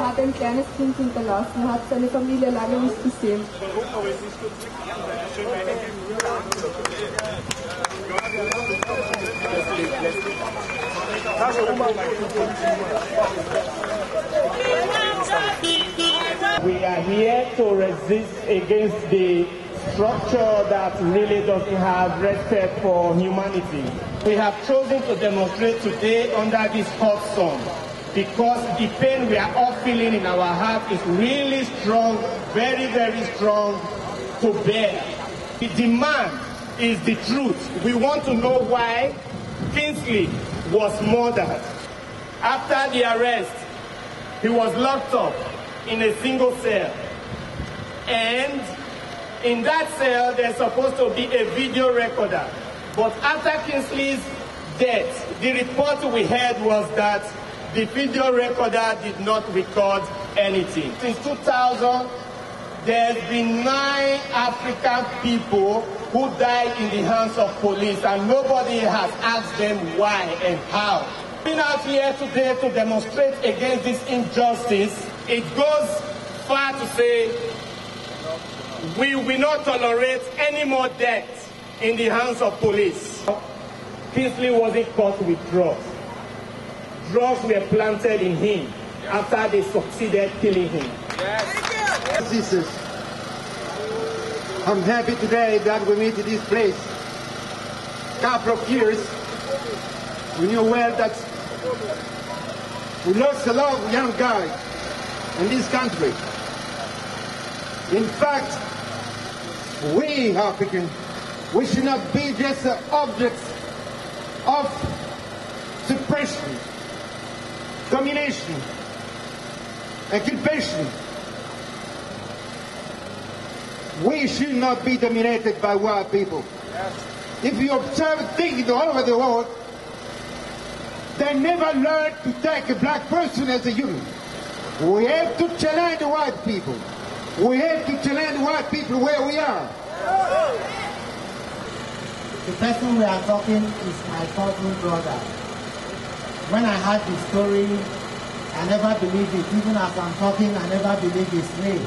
Hat ein kleines Kind hinterlassen, er hat seine Familie lange nicht gesehen. We are here to resist against the structure that really doesn't have respect for humanity. We have chosen to demonstrate today under this hot sun because the pain we are all feeling in our heart is really strong, very, very strong to bear. The demand is the truth. We want to know why Kingsley was murdered. After the arrest, he was locked up in a single cell. And in that cell, there's supposed to be a video recorder. But after Kingsley's death, the report we had was that the video recorder did not record anything. Since 2000, there's been nine African people who died in the hands of police, and nobody has asked them why and how. Being out here today to demonstrate against this injustice, it goes far to say we will not tolerate any more death in the hands of police. Kingsley wasn't caught with drugs. Drugs were planted in him after they succeeded killing him. Sisters, I'm happy today that we meet in this place. A couple of years, we knew well that we lost a lot of young guys in this country. In fact, we African, we should not be just objects of suppression, domination, occupation. We should not be dominated by white people. If you observe things all over the world, they never learn to take a black person as a human. We have to challenge the white people. We have to challenge white people where we are. The person we are talking is my cousin brother. When I heard the story, I never believed it. Even as I'm talking, I never believed it's name.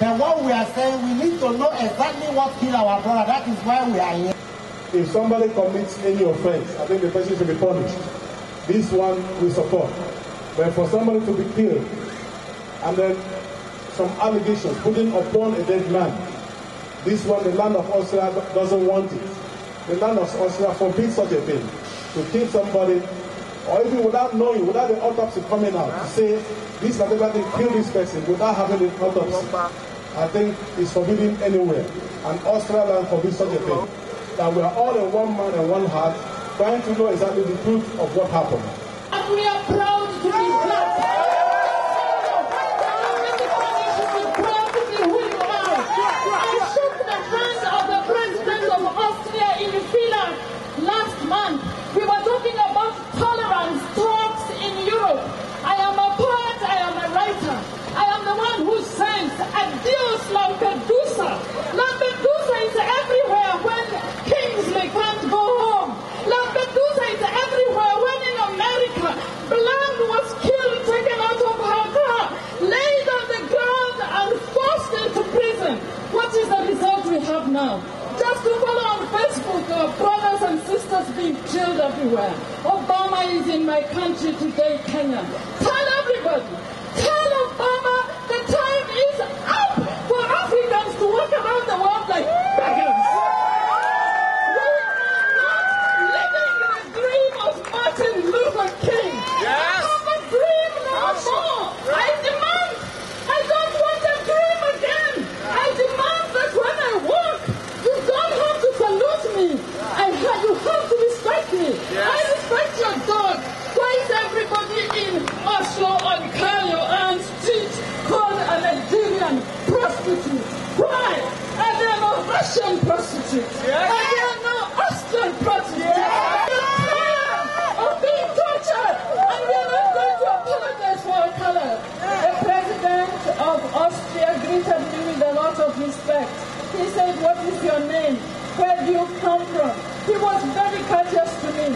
But what we are saying, we need to know exactly what killed our brother. That is why we are here. If somebody commits any offense, I think the person should be punished. This one we support. But for somebody to be killed and then some allegations putting upon a dead man, this one, the land of Austria doesn't want it. The land of Austria forbids such a thing. To kill somebody, or even without knowing, without the autopsy coming out, to say this particular thing killed this person without having the autopsy, I think is forbidden anywhere. And Austria land forbids such a thing. That we are all in one man and one heart, trying to know exactly the truth of what happened. practice. Yeah. I am no Austrian practice. Yeah. Of being tortured, and we are not going to apologize for our color. The president of Austria greeted me with a lot of respect. He said, "What is your name? Where do you come from?" He was very courteous to me.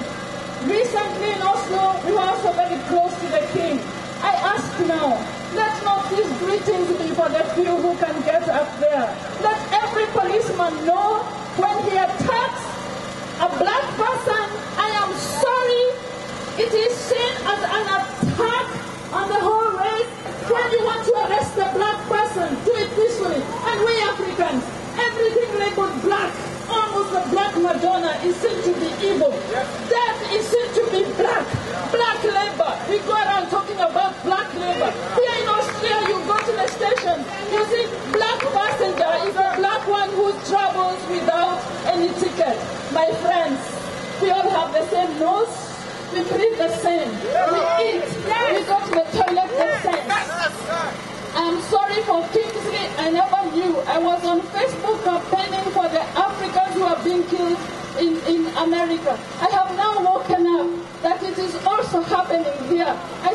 Recently in Oslo, we were also very close to the king. I ask now, let not these greetings be for the few who can get up there. Let every policeman know when he attacks a black person, I am sorry. It is seen as an attack on the whole race. When you want to arrest a black person, do it peacefully. And we Africans, everything labeled black, almost the black Madonna, is seen to be evil. Death is seen to be black. Black labor. We go around talking about black labor. Here in Australia, you go to the station, you see black passenger is a black one who's travels. My friends, we all have the same nose, we breathe the same, we eat, we go to the toilet the same. I'm sorry for Kingsley, I never knew. I was on Facebook campaigning for the Africans who are being killed in, in America. I have now woken up that it is also happening here. I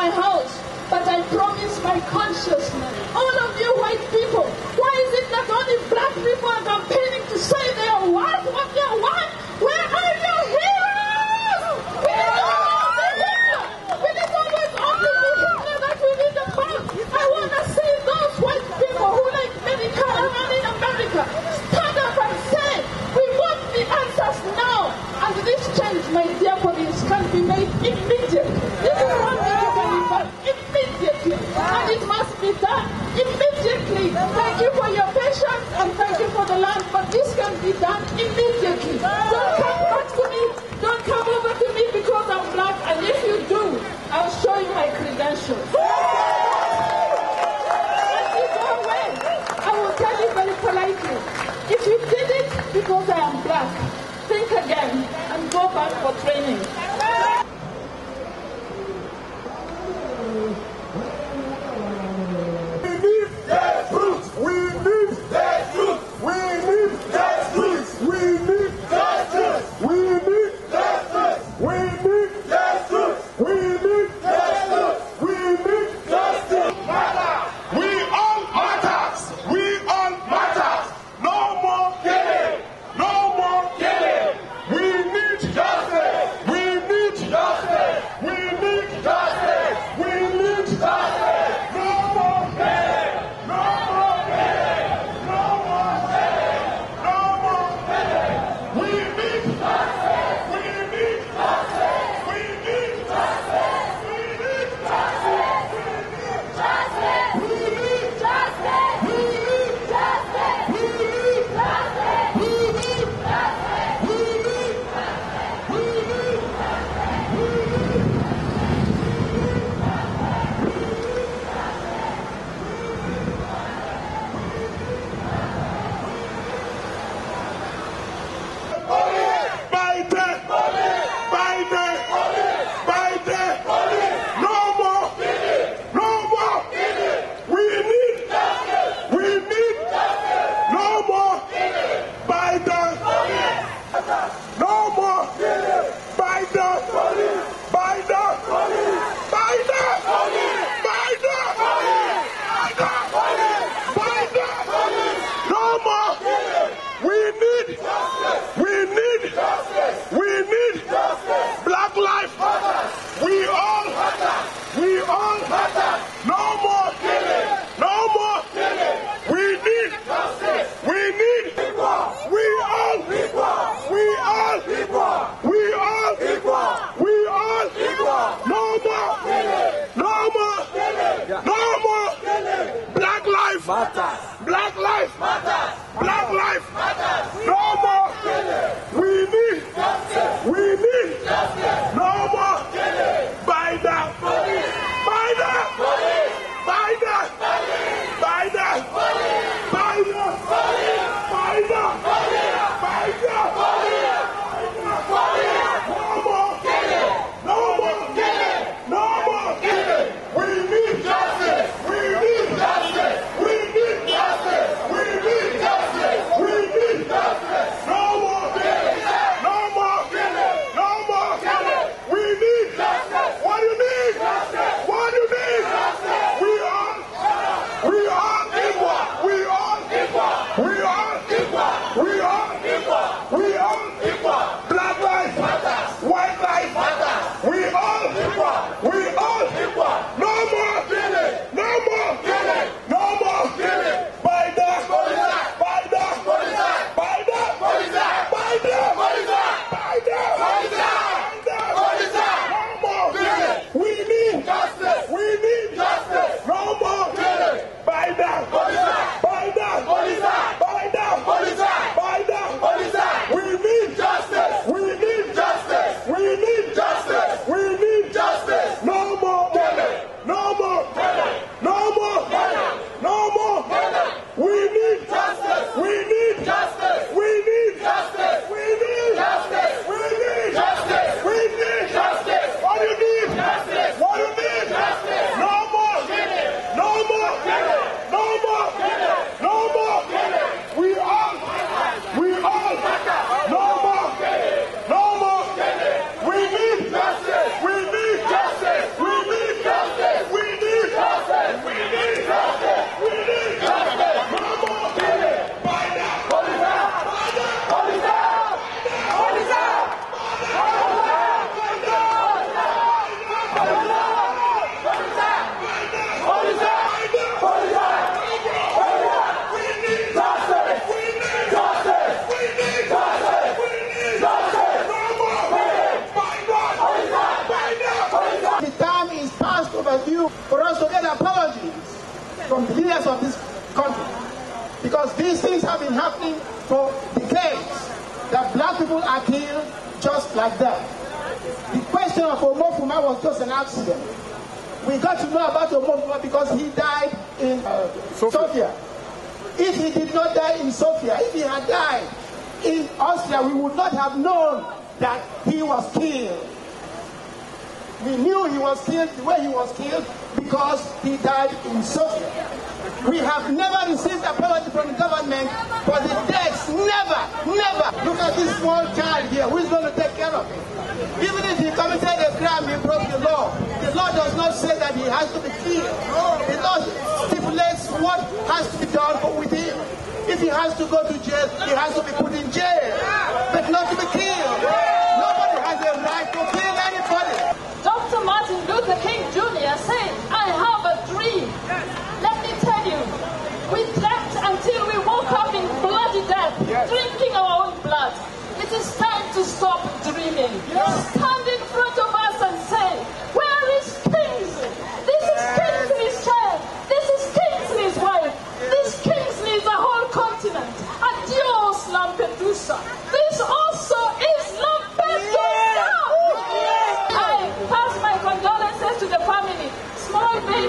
my house, but I promise my consciousness. Leaders of this country. Because these things have been happening for decades. That black people are killed just like that. The question of Omofuma was just an accident. We got to know about Omofuma because he died in uh, Sofia. If he did not die in Sofia, if he had died in Austria, we would not have known that he was killed. We knew he was killed the way he was killed because he died in Sofia. We have never received apology from the government for the deaths. Never, never. Look at this small child here. Who is going to take care of him? Even if he committed a crime, he broke the law. The law does not say that he has to be killed. The law stipulates what has to be done with him. If he has to go to jail, he has to be put in jail, but not to be killed. Nobody has a right to kill anybody. Dr. Martin Luther King Jr. said,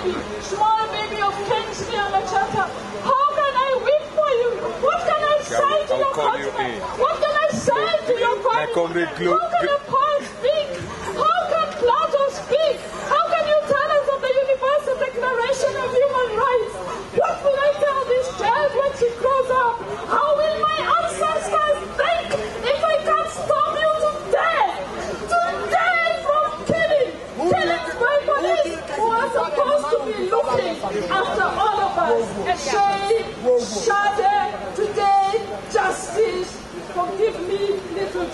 baby, small baby of Kingsley and Echeta. How can I weep for you? What can I say to your call you continent? in. What can I say to your family? How can a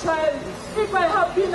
little child. If I have been